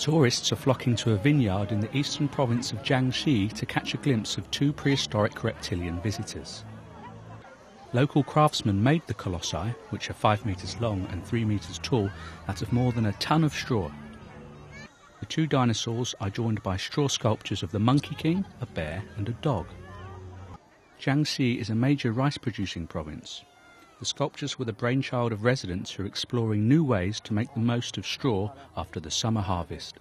Tourists are flocking to a vineyard in the eastern province of Jiangxi to catch a glimpse of two prehistoric reptilian visitors. Local craftsmen made the colossi, which are 5 metres long and 3 metres tall, out of more than a ton of straw. The two dinosaurs are joined by straw sculptures of the Monkey King, a bear, and a dog. Jiangxi is a major rice producing province. The sculptures were the brainchild of residents who are exploring new ways to make the most of straw after the summer harvest.